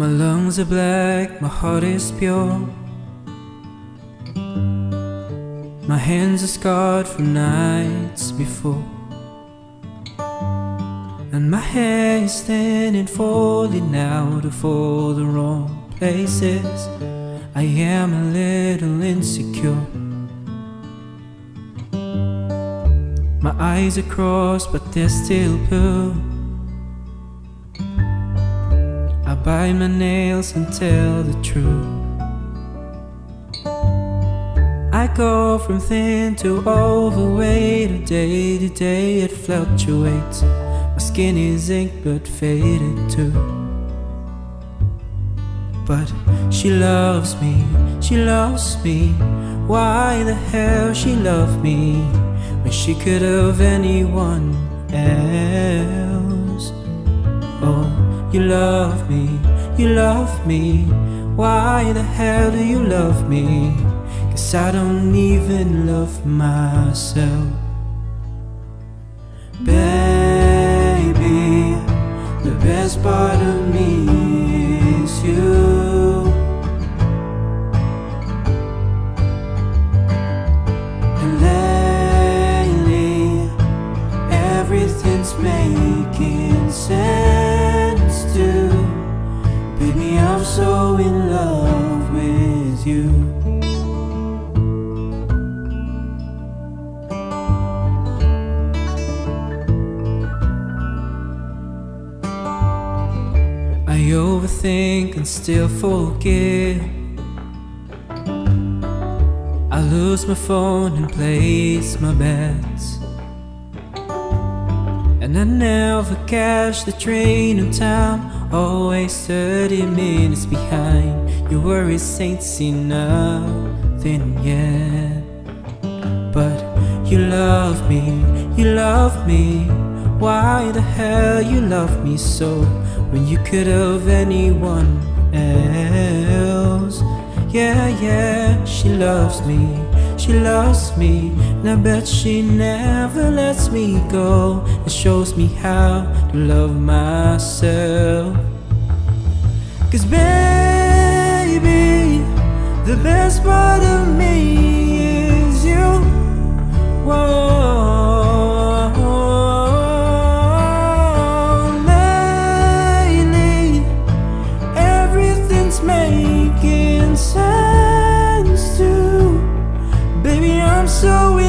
My lungs are black, my heart is pure. My hands are scarred from nights before. And my hair is standing falling out of all the wrong places. I am a little insecure. My eyes are crossed, but they're still blue. I bite my nails and tell the truth. I go from thin to overweight, day to day it fluctuates. My skin is ink but faded too. But she loves me, she loves me. Why the hell she love me when she could have anyone else? Love me, you love me. Why the hell do you love me? Cause I don't even love myself. Overthink and still forget. I lose my phone and place my bets. And I never catch the train in time, always 30 minutes behind. Your worries ain't seen nothing yet. But you love me, you love me. Why the hell you love me so when you could have anyone else? Yeah, yeah, she loves me, she loves me. And I bet she never lets me go. It shows me how to love myself. Cause baby, the best part of me so